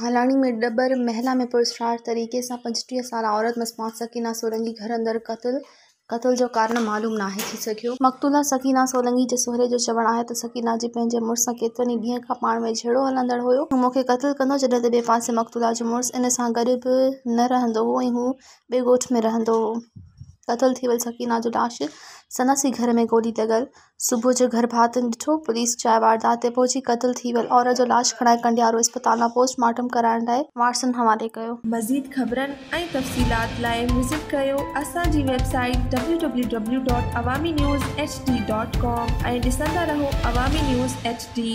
हलाणी में डबर महिला में पुरस्कार तरीक़े सां पंजटीह साल औरत मसमात सकीना सोलंगी घर अंदरि क़तल, क़त्ल जो कारण मालूम नाहे थी सघियो मक़तूला सकीना सोलंकी जे सहुरे जो चवणु आहे त सकीना जी पंहिंजे मुड़ुस सां केतिरनि ई ॾींहंनि खां पाण में झेड़ो हलंदड़ हू मूंखे क़त्लु कंदो, जॾहिं त ॿिए पासे मक़तूला जो मुड़ुसु इन सां गॾु बि न रहंदो हो ऐं हू में रहंदो हो क़त्ल थी वियल सकीना जो लाश संदसि घर में गोली लॻल सुबुह जो घर भातियुनि ॾिठो पुलिस जाइ वारदात ते क़त्ल थी वियल औरत जो लाश खणाए कंडियारो अस्पताल माँ पोस्टमार्टम कराइण लाइ वारसनि हवाले कयो। मज़ीद ख़बरनि ऐं तफ़सीलात लाइ विज़िट कयो असांजी वेबसाइट www.awami news hd.com ऐं ॾिसंदा रहो अवामी न्यूज़ एच डी